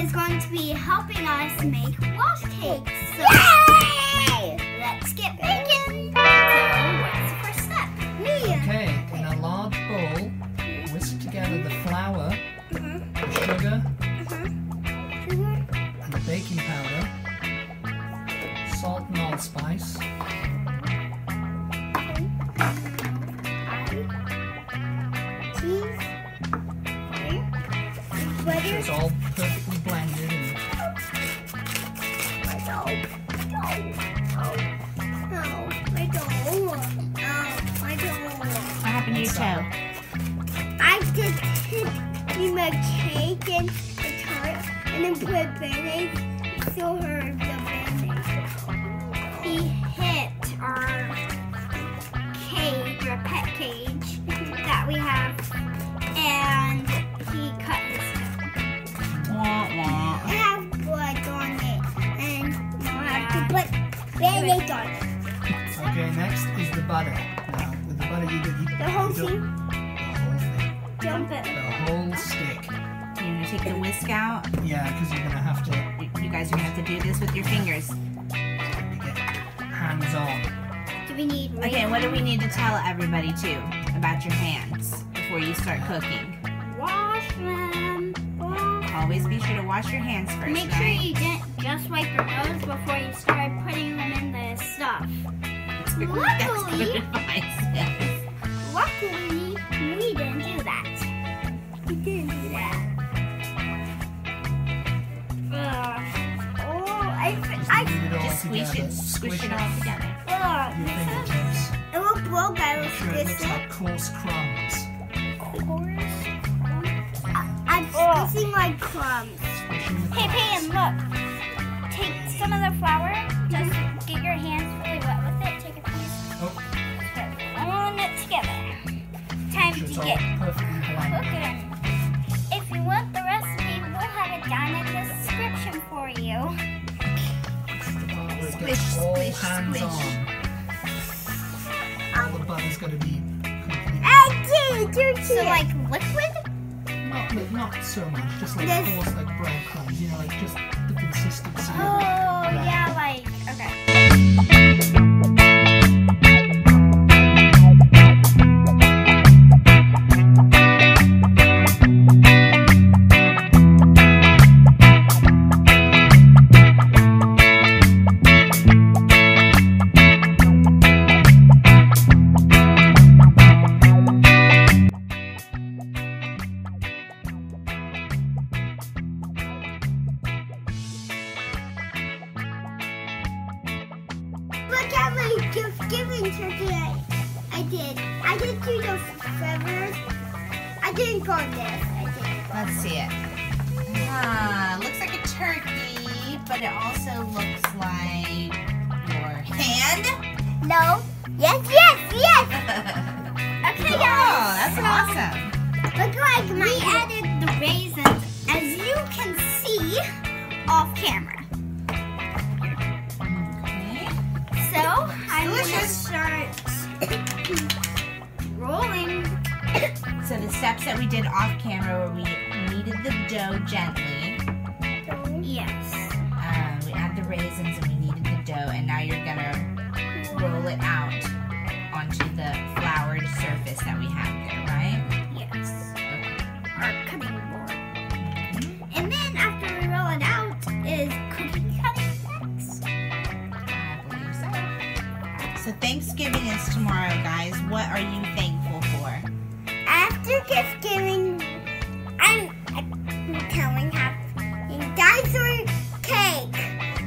Is going to be helping us make Welsh cakes. So Yay! let's get. Which Butter. is all perfectly blended. And My dough. Oh, oh, my dough. Oh, my dough. What happened to your toe? I just hit me my cake and the tart and then put band-aids. Show her the butter. Now, with the butter, you do you, The whole thing. The whole thing. Jump it. The whole stick. You're gonna take the whisk out. Yeah, because you're gonna have to You you guys are gonna have to do this with your fingers. get hands on. Do we need Okay, what do we need to tell everybody too about your hands before you start cooking? wash them? Wash. Always be sure to wash your hands first, Make sure you didn't just wipe your nose before you start putting them in the stuff. That's Luckily- advice. Luckily, we didn't do that. You didn't do that. Oh, I, I, Just squish it, squish it all together. uh, Your fingertips. it will will Make sure it looks it. like coarse crumbs. I- I'm squishing like crumbs. Hey, crumbs. Pam, look. Take some of the flour. Just Time make sure to it's all get perfectly blended. cooking. If you want the recipe, we'll have it down in the description for you. Squish, squish, squish. on. All the butter's to be completely. I did. You So, like liquid? Not, not so much, just like This- coarse, like breadcrumbs. You know, like just the consistency. Oh, yeah, This. Let's see it. Ah, looks like a turkey, but it also looks like your hand. No. Yes, yes, yes. Okay, guys. oh, that's so awesome. Look like We my added the raisins, as you can see, off camera. Okay. So, I'm going to start rolling. So the steps that we did off camera where we kneaded the dough gently. Yes. Um, we add the raisins and we kneaded the dough, and now you're gonna roll it out onto the floured surface that we have there, right? Yes. Okay. Our cutting board. And then after we roll it out is cookie cutting next. I believe so. So Thanksgiving is tomorrow, guys. What are you thankful for? After Thanksgiving, I'm, I'm telling having dinosaur cake.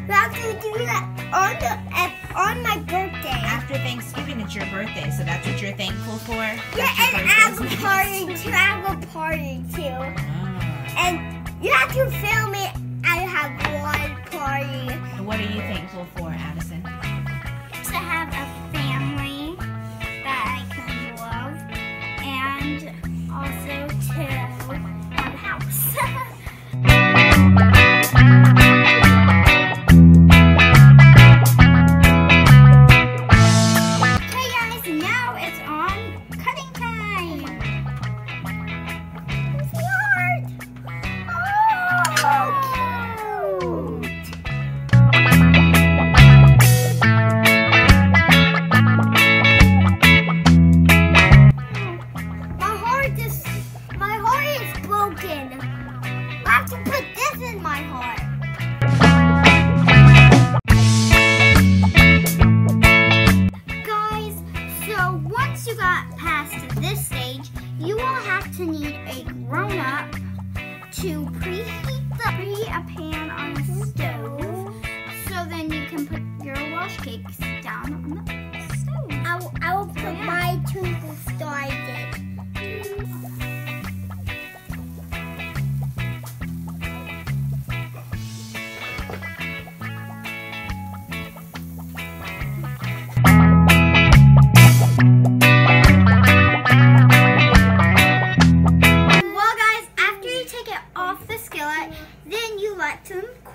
We have to do that on the on my birthday. After Thanksgiving, it's your birthday, so that's what you're thankful for. Yeah, That's and have a party too. Have a party too. Ah. And you have to film it. I have one party. And What are you thankful for, Addison?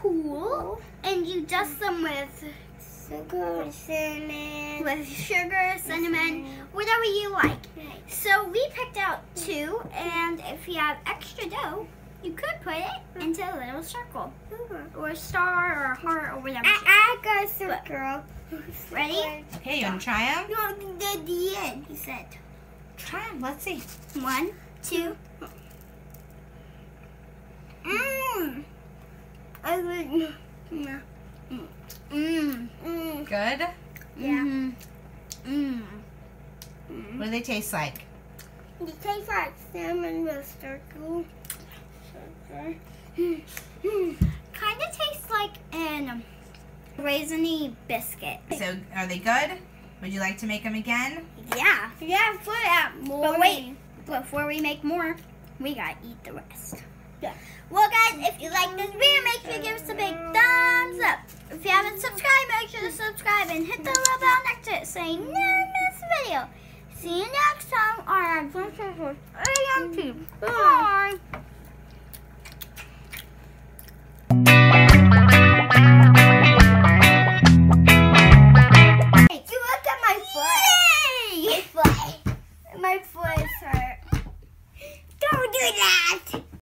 Cool, and you dust them with Sugar, cinnamon. with sugar, cinnamon, whatever you like. So we picked out two, and if you have extra dough, you could put it into a little circle, uh-huh. or a star, or a heart, or whatever. shape. I, I got sugar. Ready? Okay, you want to try them? No, the, the end, he said. Try them. Let's see. One, two. Mmm. I would. Good. Mmm. Mmm. What do they taste like? It tastes like cinnamon with circle. Sugar. Kind of tastes like an raisiny biscuit. So, are they good? Would you like to make them again? Yeah. Yeah, put out more. But wait, before we make more, we gotta eat the rest. Yeah. Well, guys, if you like this video, make sure to give us a big thumbs up. If you haven't subscribed, make sure to subscribe and hit the little bell next to it so you never miss a video. See you next time on Adventures with A and P. Bye.